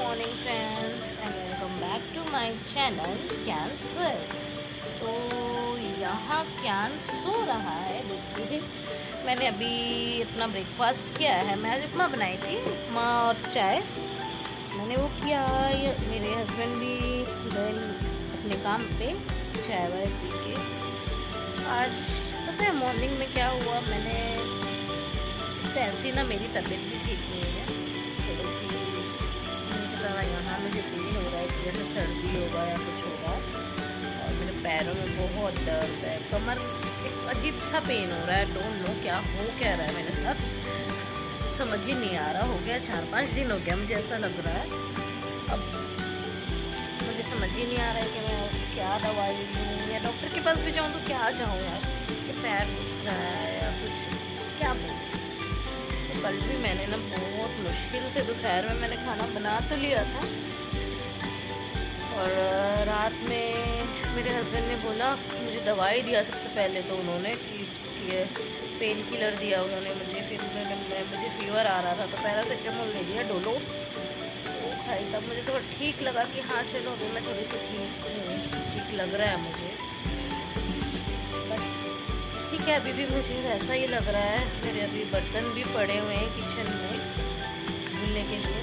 Morning friends and welcome back to my channel cans world तो यहाँ can so रहा है देखिए मैंने अभी अपना ब्रेकफास्ट किया है, मैं आज उपमा बनाई थी, उपमा और चाय। मैंने वो किया मेरे हस्बैंड भी गए अपने काम पे, चाय वाय पी के। आज पता है मॉर्निंग में क्या हुआ, मैंने ऐसी ना मेरी तबीयत भी ठीक नहीं है यहाँ मुझे फील हो रहा है कि जैसे सर्दी होगा या कुछ होगा, और मेरे पैरों में बहुत दर्द है। कमर एक अजीब सा पेन हो रहा है डोंट नो क्या हो क्या रहा है मेरे साथ। समझ ही नहीं आ रहा, हो गया चार पाँच दिन हो गया मुझे ऐसा लग रहा है। अब मुझे समझ ही नहीं आ रहा है कि मैं क्या दवाई लूँ या डॉक्टर के पास भी जाऊँ तो क्या जाऊँ यार पैर दुख रहा है या कुछ, क्या बोलूँ? कल भी मैंने ना बहुत मुश्किल से दोपहर में मैंने खाना बना तो लिया था। और रात में मेरे हस्बैंड ने बोला, मुझे दवाई दिया सबसे पहले तो उन्होंने कि ये पेन किलर दिया उन्होंने मुझे, फिर उन्होंने मुझे फीवर आ रहा था तो पैरासीटामोल ले दिया डोलो। वो खाई, तब मुझे थोड़ा ठीक लगा कि हाँ चलो मैं थोड़ी सी ठीक ठीक लग रहा है मुझे। ठीक है, अभी भी मुझे वैसा ही लग रहा है। मेरे अभी बर्तन भी पड़े हुए हैं किचन में, धुलने के लिए।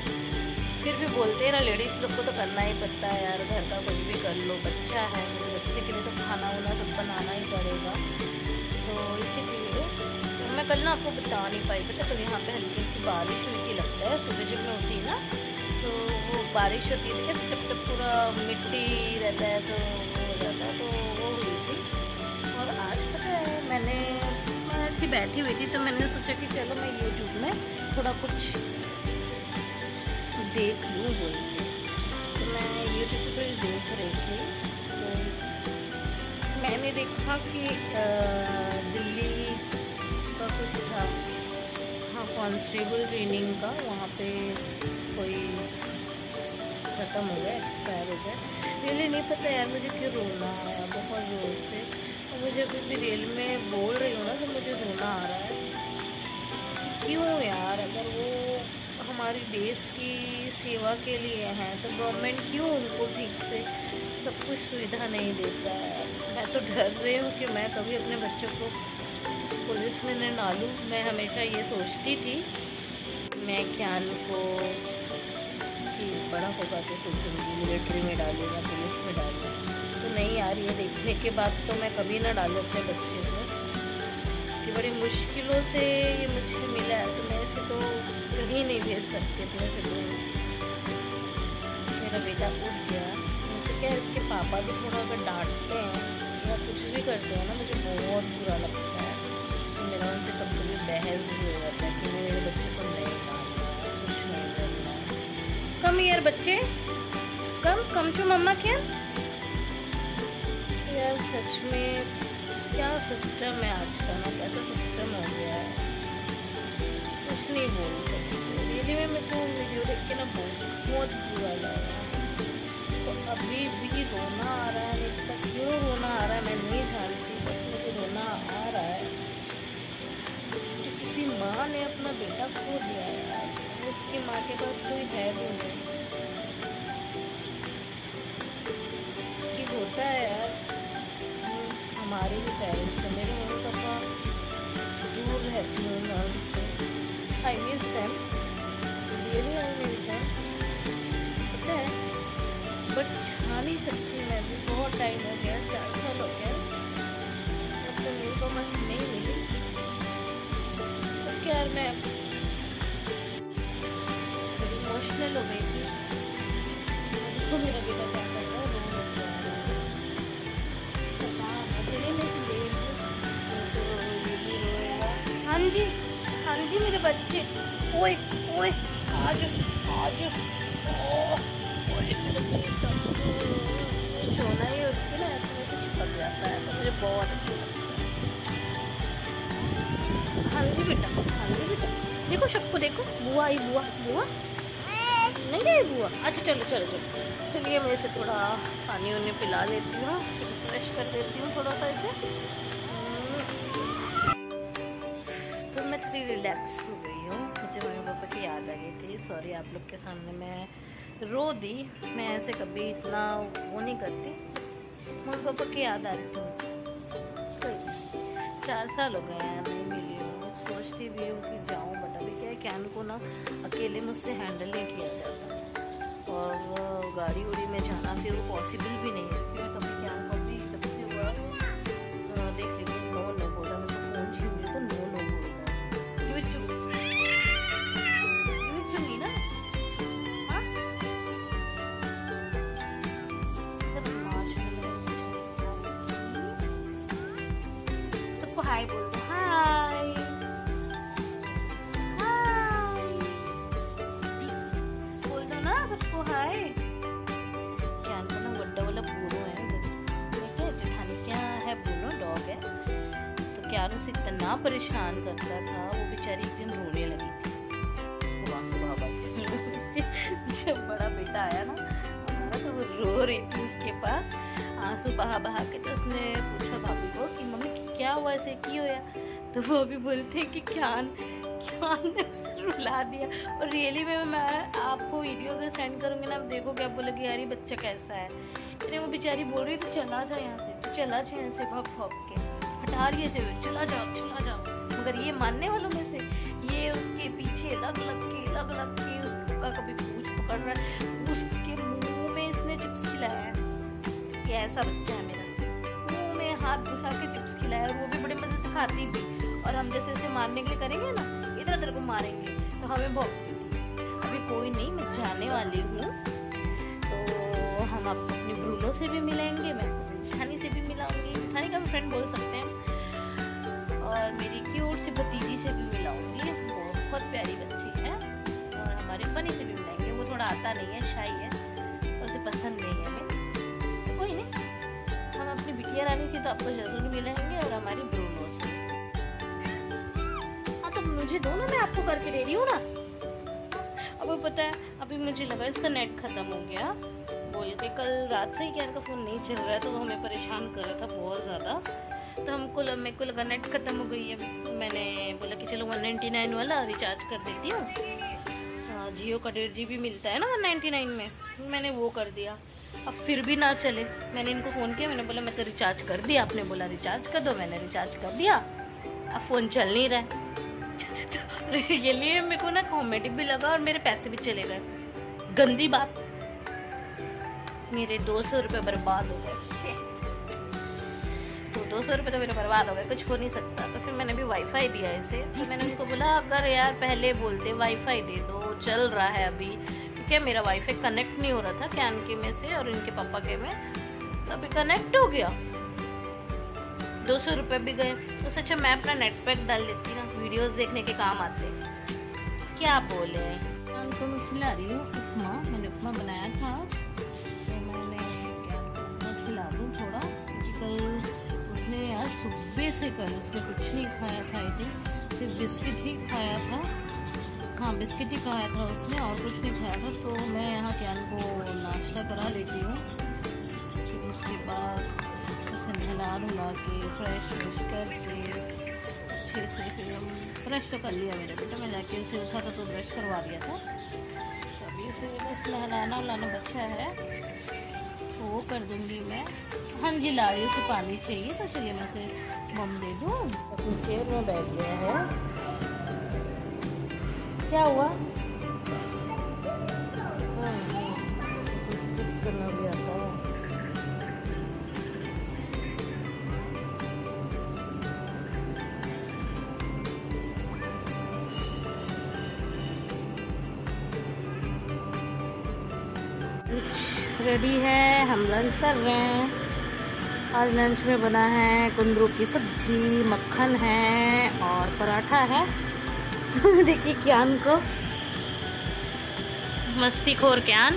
फिर भी बोलते हैं ना लेडीज़ लोग को तो करना ही पड़ता है यार, घर का कुछ भी कर लो। बच्चा है मेरे बच्चे के लिए तो खाना वाना सब बनाना ही पड़ेगा। तो इसीलिए तो मैं कल ना आपको बता नहीं पाई। पता कल यहाँ पे हल्की हल्की बारिश थी, लगता है, सुबह जब मैं उठी ना तो वो बारिश होती है टप टप पूरा मिट्टी रहता है तो हो जाता है तो मैंने ऐसी बैठी हुई थी तो मैंने सोचा कि चलो मैं यूट्यूब में थोड़ा कुछ देख लूँ बोल के। तो मैं यूट्यूब पर देख रही थी। तो मैंने देखा कि दिल्ली का कुछ था। हाँ कॉन्स्टेबल ट्रेनिंग का, वहाँ पे कोई ख़त्म हो गया एक्सपायर हो गया। रियली नहीं पता यार, मुझे क्यों रोना आया, बहुत ज़ोर से। मुझे अभी भी रेल में बोल रही हूँ ना तो मुझे रोना आ रहा है। क्यों यार? अगर वो हमारी देश की सेवा के लिए हैं तो गवर्नमेंट क्यों उनको ठीक से सब कुछ सुविधा नहीं देता है? मैं तो डर रही हूँ कि मैं कभी अपने बच्चों को पुलिस में न डालूँ। मैं हमेशा ये सोचती थी, मैं ज्ञान को कि बड़ा होगा तो सोचूँगी मिलिट्री में डालूँगा, पुलिस में डालूँगा। नहीं यार ये देखने के बाद तो मैं कभी ना डालू अपने बच्चे को। कि बड़ी मुश्किलों से ये मुझे मिला है तो मैं इसे तो कहीं नहीं भेज सकती अपने से दूर मेरा बेटा उठ गया। मुझे क्या इसके पापा भी थोड़ा अगर डांटते हैं या कुछ भी करते हैं ना, मुझे बहुत बुरा लगता है। तो मेरा उनसे कभी बहस भी हो जाता है कि मेरे बच्चे को नहीं कुछ नहीं कम यार बच्चे। कम कम टू मम्मा क्या सच में क्या सिस्टम है आज का ना कैसा सिस्टम हो गया है। कुछ नहीं बोल सकते। रियली में मेरे को वीडियो देख के ना बहुत बहुत बुरा लगा। तो अभी भी रोना आ रहा है इसका क्यों रोना आ रहा है? मैं नहीं जानती, बट मुझे रोना आ रहा है। किसी माँ ने अपना बेटा खो दिया है। उसकी माँ के पास कोई है भी नहीं। तो यार मैं इमोशनल हो गई थी तो मेरा बेटा क्या कर रहा है। हाँ। जी हाँ जी, मेरे बच्चे। ओए ओए, आज आज। सोना ही उसके ना, ऐसे में चिपक जाता है। तो मुझे बहुत अच्छा लगता है। हाँ जी बेटा हाँ जी बेटा देखो सबको, देखो, बुआ आई बुआ बुआ। नहीं गई बुआ। अच्छा चलो चलो चलो। चलिए, मैं इसे थोड़ा पानी उन्हें पिला लेती हूँ फिर फ्रेश कर देती हूँ थोड़ा सा इसे। तो मैं थोड़ी रिलैक्स हो गई हूँ। मुझे मम्मी पापा की याद आ गई थी। सॉरी आप लोग के सामने मैं रो दी। मैं ऐसे कभी इतना वो नहीं करती। मम्मी पापा की याद आ रही थी मुझे। चार साल हो गए हैं नहीं हूँ सोचती भी हूँ कि जाऊँ बट अभी क्या है कैन को ना अकेले मुझसे हैंडल नहीं किया जाता। और गाड़ी उड़ी में जाना फिर वो पॉसिबल भी नहीं है, क्योंकि कभी क्या उसे इतना परेशान करता था, वो बेचारी एक दिन रोने लगी थी। जब बड़ा बेटा आया ना, हमारा तो वो रो रही थी उसके पास। आँसू बहा बहा के तो उसने पूछा भाभी को कि, मम्मी, क्या हुआ? ऐसे क्यों होया तो वो भी बोलते कि, क्यान ने रुला दिया। और रियली में मैं आपको वीडियो अगर सेंड करूँगी ना, आप देखो क्या बोलोगे, यार, ये बच्चा कैसा है? अरे वो बेचारी बोल रही तो चला जाए यहाँ से तो चला जाए यहाँ से भप भप के। हटा रही है चला जाओ चला जाओ। मगर ये मानने वालों में से ये उसके पीछे लग लग के, लग लग के उसका कभी पूछ पकड़ रहा है। उसके मुँह में इसने चिप्स खिलाया है। ये ऐसा बच्चा है मेरा। मुँह में हाथ घुसा के चिप्स खिलाया और वो भी बड़े मज़े से खाती भी। और हम जैसे उसे मारने के लिए करेंगे ना, इधर उधर को मारेंगे। तो हमें बहुत, अभी कोई नहीं, मैं जाने वाली हूँ। तो हम अपने ब्रूनो से भी मिलेंगे, मैं ठानी से भी मिलाऊँगी। ठानी का भी फ्रेंड बोल सकते हैं। और मेरी क्यूट सी भतीजी से भी मिलाऊँगी। बहुत प्यारी बच्ची है। और हमारे फनी से भी मिलाएँगे। वो थोड़ा आता नहीं है शाही है। और उसे पसंद नहीं है। हमें कोई नहीं। हम अपनी बिटिया रानी से तो आपको ज़रूर मिलेंगे और हमारी ब्रूनो से। हाँ तो मुझे दो ना मैं आपको करके दे रही हूँ ना? अब पता है, अभी मुझे लगा इसका नेट खत्म हो गया। बोल के कल रात से ही क्या का फ़ोन नहीं चल रहा है तो वो हमें परेशान कर रहा था बहुत ज़्यादा। तो हमको मेरे को लगा नेट ख़त्म हो गई है। मैंने बोला कि चलो 199 वाला रिचार्ज कर देती हूँ। जियो का डेढ़ जी मिलता है ना 199 में। मैंने वो कर दिया। अब फिर भी ना चले। मैंने इनको फ़ोन किया, मैंने बोला, मैं तो रिचार्ज कर दिया। आपने बोला रिचार्ज कर दो। मैंने रिचार्ज कर दिया। अब फ़ोन चल नहीं रहा तो ये लिए मेरे को ना कॉमेडी भी लगा और मेरे पैसे भी चले गए। गंदी बात। मेरे दो सौ रुपये बर्बाद हो गए। तो दो सौ रुपये तो मेरे बर्बाद हो गए, कुछ हो नहीं सकता। तो फिर मैंने भी वाईफाई दिया इसे। तो मैंने उनको बोला अगर यार, पहले बोलते वाईफाई दे दो, चल रहा है अभी। क्या मेरा वाईफाई कनेक्ट नहीं हो रहा था कैन के में से और इनके पापा के में? तो अभी कनेक्ट हो गया। दो सौ रुपये भी गए। तो सच्चा मैं अपना नेट पैक डाल लेती ना वीडियोस देखने के काम आते क्या बोले? उनको मैं खिला रही हूँ उपमा मैंने उपमा बनाया था। तो मैंने क्या खिला दूँ थोड़ा? कल सुबह से कल उसने कुछ नहीं खाया था आई थिंक सिर्फ़ बिस्किट ही खाया था। हाँ बिस्किट ही खाया था उसने और कुछ नहीं खाया था। तो मैं यहाँ कैन को नाश्ता करा लेती हूँ। फिर उसके बाद उसे नहला धुला के फ्रेश व्रेश करके अच्छे से फिर हम फ्रेश तो कर लिया मेरे बेटा। मैं जाके उसे उठा था तो ब्रश करवा दिया था। अभी उसे बस नहलाना उलाना बच्चा है। वो कर दूँगी मैं। हाँ जी ला रही उसे पानी चाहिए तो चलिए मैं उसे बम दे दूँ। अपनी चेयर में बैठ गया है। क्या हुआ? रेडी है, हम लंच कर रहे हैं। आज लंच में बना है कुंदरू की सब्ज़ी, मक्खन है और पराठा है। देखिए क्यान को। मस्ती खोर क्यान।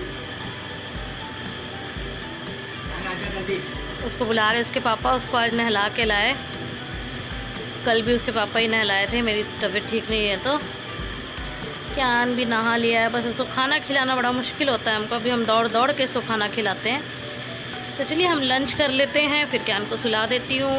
उसको बुला रहे उसके पापा, उसको आज नहला के लाए। कल भी उसके पापा ही नहलाए थे, मेरी तबीयत ठीक नहीं है तो। क्यान भी नहा लिया है, बस इसको खाना खिलाना बड़ा मुश्किल होता है। हमको अभी हम दौड़ दौड़ के इसको खाना खिलाते हैं। तो चलिए हम लंच कर लेते हैं, फिर क्यान को सुला देती हूँ।